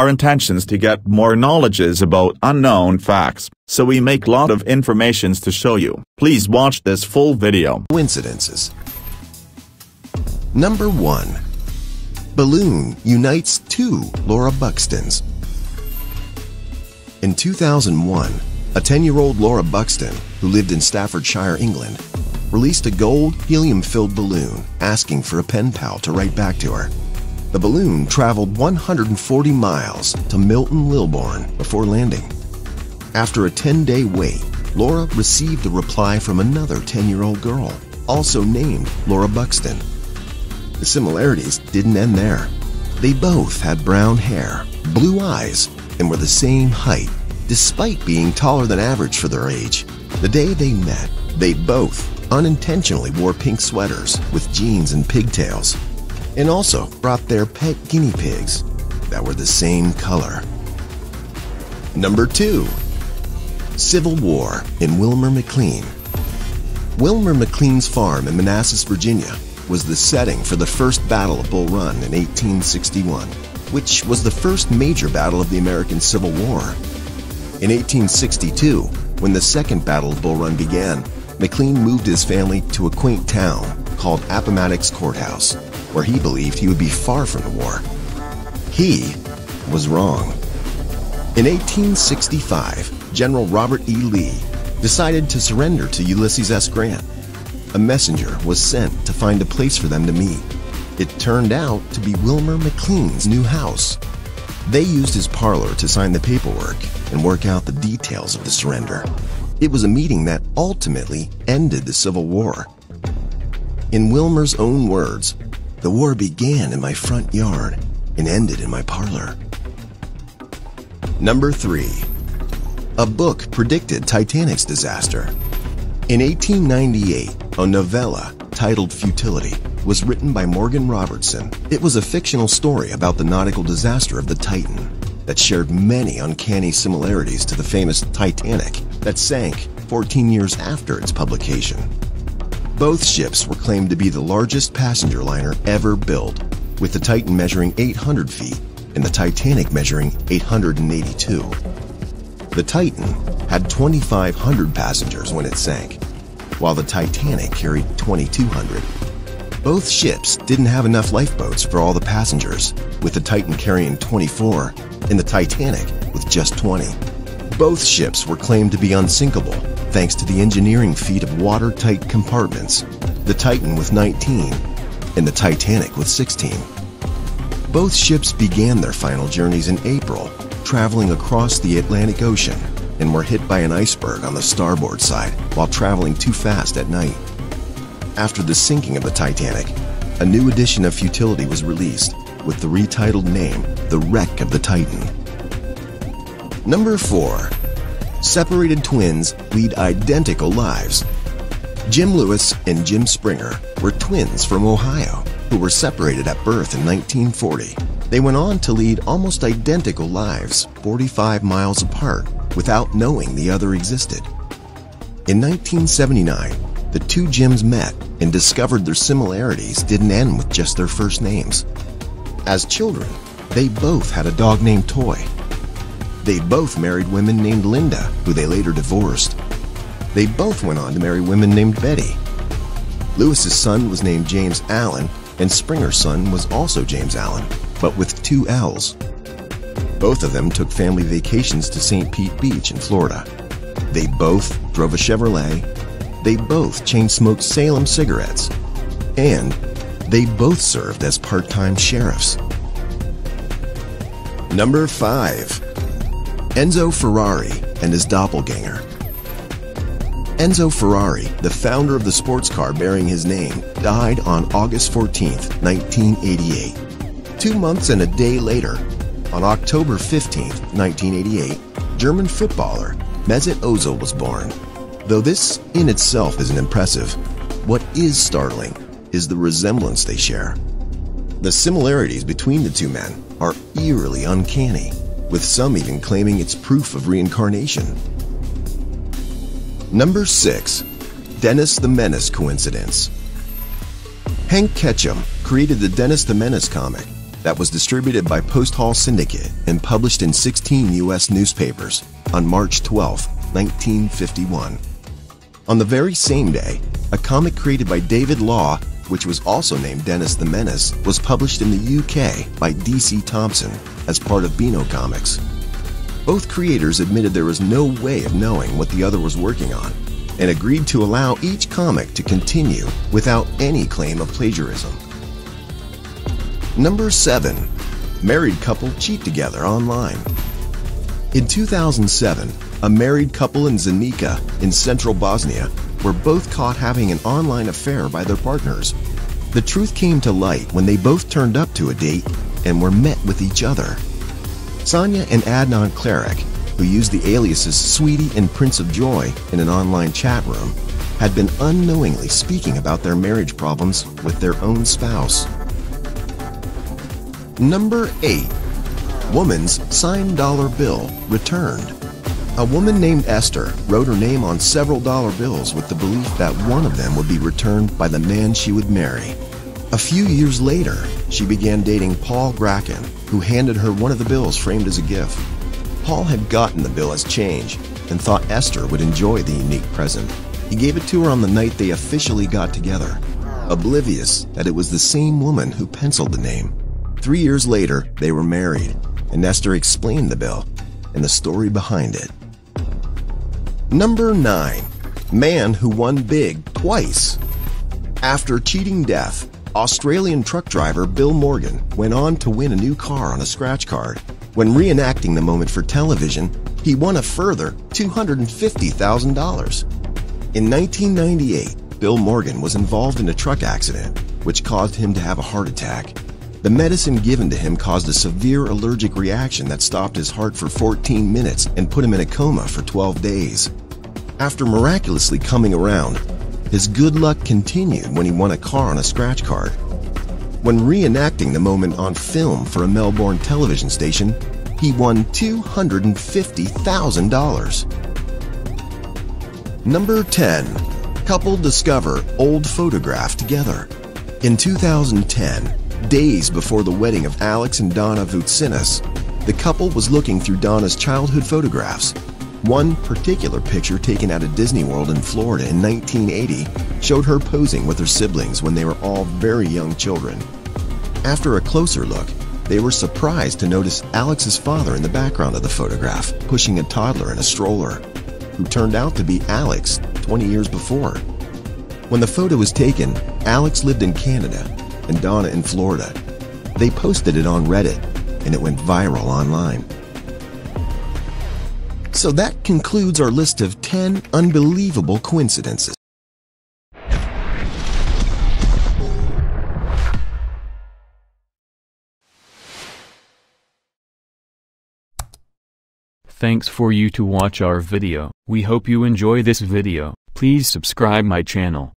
Our intentions to get more knowledges about unknown facts, so we make lot of informations to show you. Please watch this full video. Coincidences. Number 1. Balloon unites two Laura Buxtons. In 2001, a 10-year-old Laura Buxton, who lived in Staffordshire, England, released a gold, helium-filled balloon asking for a pen pal to write back to her. The balloon traveled 140 miles to Milton Lilbourne before landing. After a 10-day wait, Laura received a reply from another 10-year-old girl, also named Laura Buxton. The similarities didn't end there. They both had brown hair, blue eyes, and were the same height, despite being taller than average for their age. The day they met, they both unintentionally wore pink sweaters with jeans and pigtails, and also brought their pet guinea pigs that were the same color. Number 2. Civil War in Wilmer McLean Wilmer McLean's farm in Manassas, Virginia was the setting for the first Battle of Bull Run in 1861, which was the first major battle of the American Civil War. In 1862, when the second Battle of Bull Run began, McLean moved his family to a quaint town called Appomattox Courthouse, where he believed he would be far from the war. He was wrong. In 1865, General Robert E. Lee decided to surrender to Ulysses S. Grant a messenger was sent to find a place for them to meet. It turned out to be Wilmer McLean's new house. They used his parlor to sign the paperwork and work out the details of the surrender. It was a meeting that ultimately ended the Civil War. In Wilmer's own words, the war began in my front yard and ended in my parlor. Number 3. A book predicted Titanic's disaster. In 1898, a novella titled Futility was written by Morgan Robertson. It was a fictional story about the nautical disaster of the Titan that shared many uncanny similarities to the famous Titanic that sank 14 years after its publication. Both ships were claimed to be the largest passenger liner ever built, with the Titan measuring 800 feet and the Titanic measuring 882. The Titan had 2,500 passengers when it sank, while the Titanic carried 2,200. Both ships didn't have enough lifeboats for all the passengers, with the Titan carrying 24 and the Titanic with just 20. Both ships were claimed to be unsinkable thanks to the engineering feat of watertight compartments, the Titan with 19 and the Titanic with 16. Both ships began their final journeys in April, traveling across the Atlantic Ocean and were hit by an iceberg on the starboard side while traveling too fast at night. After the sinking of the Titanic, a new edition of Futility was released with the retitled name The Wreck of the Titan. Number 4. Separated twins lead identical lives. Jim Lewis and Jim Springer were twins from Ohio who were separated at birth in 1940. They went on to lead almost identical lives 45 miles apart without knowing the other existed. In 1979, the two Jims met and discovered their similarities didn't end with just their first names. As children, they both had a dog named Toy. They both married women named Linda, who they later divorced. They both went on to marry women named Betty. Lewis's son was named James Allen, and Springer's son was also James Allen, but with two L's. Both of them took family vacations to St. Pete Beach in Florida. They both drove a Chevrolet. They both chain smoked Salem cigarettes. And they both served as part-time sheriffs. Number 5. Enzo Ferrari and his doppelganger. Enzo Ferrari, the founder of the sports car bearing his name, died on August 14, 1988. Two months and a day later, on October 15, 1988, German footballer Mesut Ozil was born. Though this in itself isn't impressive, what is startling is the resemblance they share. The similarities between the two men are eerily uncanny, with some even claiming it's proof of reincarnation. Number 6. Dennis the Menace Coincidence Hank Ketcham created the Dennis the Menace comic that was distributed by Post Hall Syndicate and published in 16 U.S. newspapers on March 12, 1951. On the very same day, a comic created by David Law, which was also named Dennis the Menace, was published in the UK by DC Thomson as part of Beano Comics. Both creators admitted there was no way of knowing what the other was working on and agreed to allow each comic to continue without any claim of plagiarism. Number 7. Married couple cheat together online. In 2007, a married couple in Zenica in central Bosnia were both caught having an online affair by their partners. The truth came to light when they both turned up to a date and were met with each other. Sonia and Adnan Klaric, who used the aliases Sweetie and Prince of Joy in an online chat room, had been unknowingly speaking about their marriage problems with their own spouse. Number 8. Woman's signed dollar bill returned. A woman named Esther wrote her name on several dollar bills with the belief that one of them would be returned by the man she would marry. A few years later, she began dating Paul Gracken, who handed her one of the bills framed as a gift. Paul had gotten the bill as change and thought Esther would enjoy the unique present. He gave it to her on the night they officially got together, oblivious that it was the same woman who penciled the name. Three years later, they were married, and Esther explained the bill and the story behind it. Number 9. Man who won big twice. After cheating death, Australian truck driver Bill Morgan went on to win a new car on a scratch card. When reenacting the moment for television, he won a further $250,000. In 1998, Bill Morgan was involved in a truck accident, which caused him to have a heart attack. The medicine given to him caused a severe allergic reaction that stopped his heart for 14 minutes and put him in a coma for 12 days. After miraculously coming around, his good luck continued when he won a car on a scratch card. When reenacting the moment on film for a Melbourne television station, he won $250,000. Number 10. Couple discover old photograph together. In 2010, days before the wedding of Alex and Donna Voutsinas, the couple was looking through Donna's childhood photographs one particular picture taken at a Disney World in Florida in 1980 showed her posing with her siblings when they were all very young children. After a closer look, they were surprised to notice Alex's father in the background of the photograph, pushing a toddler in a stroller, who turned out to be Alex 20 years before. When the photo was taken, Alex lived in Canada and Donna in Florida. They posted it on Reddit, and it went viral online. So that concludes our list of 10 unbelievable coincidences. Thanks for you to watch our video. We hope you enjoy this video. Please subscribe my channel.